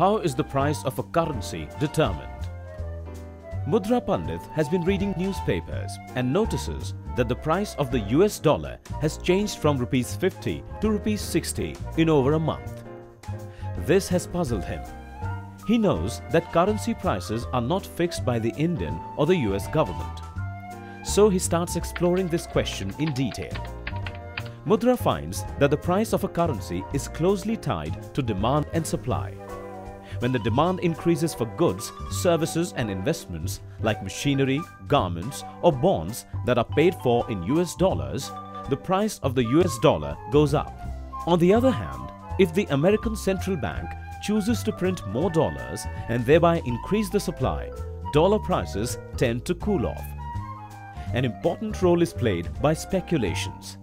How is the price of a currency determined? Mudra Pandit has been reading newspapers and notices that the price of the US dollar has changed from rupees 50 to rupees 60 in over a month. This has puzzled him. He knows that currency prices are not fixed by the Indian or the US government. So he starts exploring this question in detail. Mudra finds that the price of a currency is closely tied to demand and supply. When the demand increases for goods, services and investments like machinery, garments or bonds that are paid for in US dollars, the price of the US dollar goes up. On the other hand, if the American Central Bank chooses to print more dollars and thereby increase the supply, dollar prices tend to cool off. An important role is played by speculations.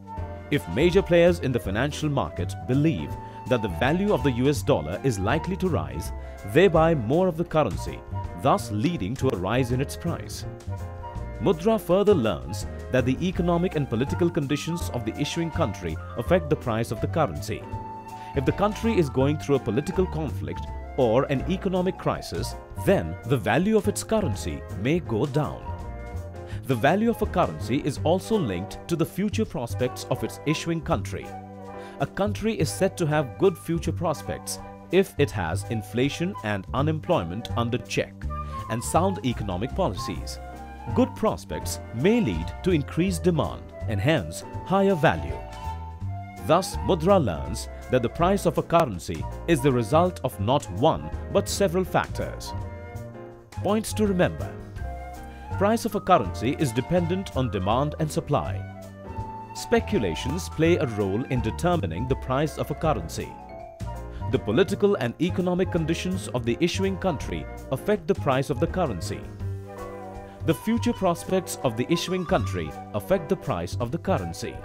If major players in the financial market believe that the value of the US dollar is likely to rise, they buy more of the currency, thus leading to a rise in its price. Mudra further learns that the economic and political conditions of the issuing country affect the price of the currency. If the country is going through a political conflict or an economic crisis, then the value of its currency may go down. The value of a currency is also linked to the future prospects of its issuing country. A country is said to have good future prospects if it has inflation and unemployment under check and sound economic policies. Good prospects may lead to increased demand and hence higher value. Thus, Mudra learns that the price of a currency is the result of not one but several factors. Points to remember price of a currency is dependent on demand and supply. Speculations play a role in determining the price of a currency. The political and economic conditions of the issuing country affect the price of the currency. The future prospects of the issuing country affect the price of the currency.